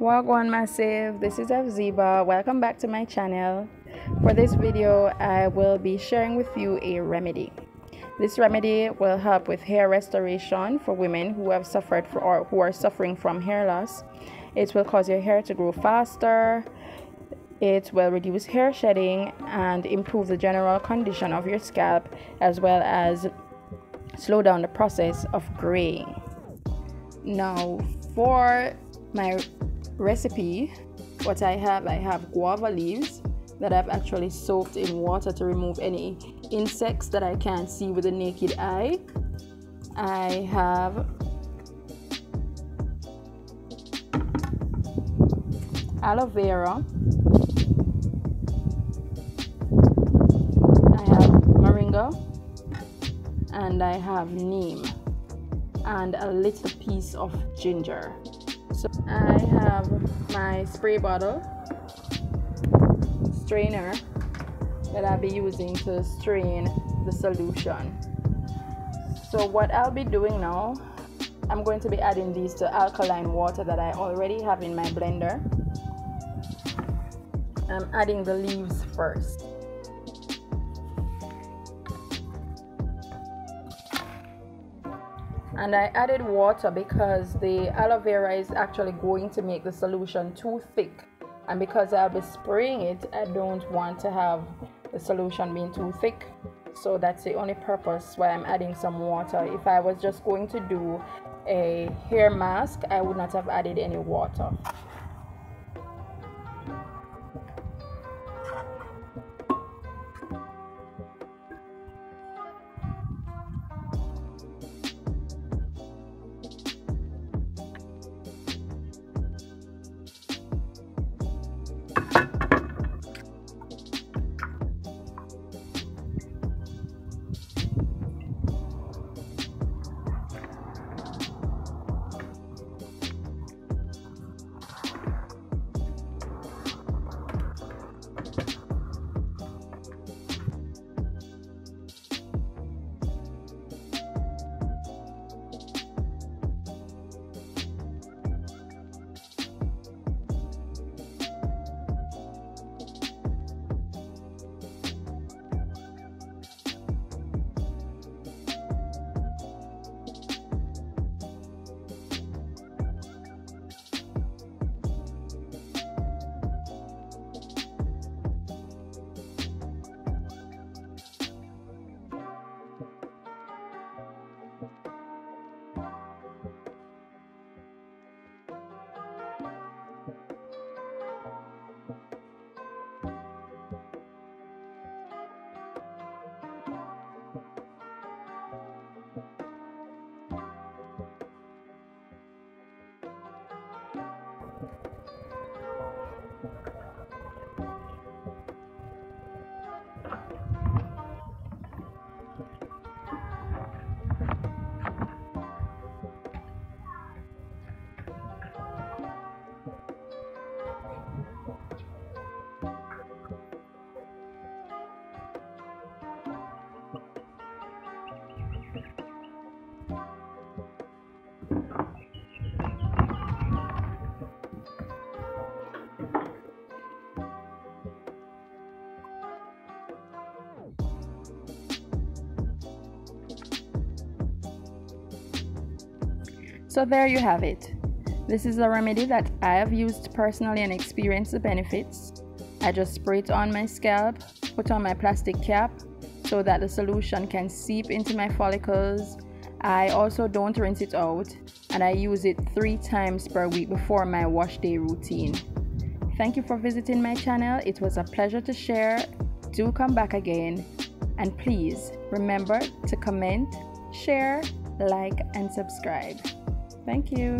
Wagwan Massive, this is Hephzibah. Welcome back to my channel. For this video, I will be sharing with you a remedy. This remedy will help with hair restoration for women who have suffered for, or who are suffering from hair loss. It will cause your hair to grow faster. It will reduce hair shedding and improve the general condition of your scalp as well as slow down the process of graying. Now, for my recipe, what I have, I have guava leaves that I've actually soaked in water to remove any insects that I can't see with the naked eye. I have aloe vera. I have moringa and I have neem and a little piece of ginger. So I have my spray bottle strainer that I'll be using to strain the solution. So what I'll be doing now, I'm going to be adding these to alkaline water that I already have in my blender. I'm adding the leaves first. And I added water because the aloe vera is actually going to make the solution too thick. And because I'll be spraying it I don't want to have the solution being too thick. So that's the only purpose why I'm adding some water. If I was just going to do a hair mask I would not have added any water So there you have it. This is a remedy that I have used personally and experienced the benefits. I just spray it on my scalp, put on my plastic cap so that the solution can seep into my follicles. I also don't rinse it out and I use it three times per week before my wash day routine. Thank you for visiting my channel. It was a pleasure to share. Do come back again. And please remember to comment, share, like, and subscribe. Thank you.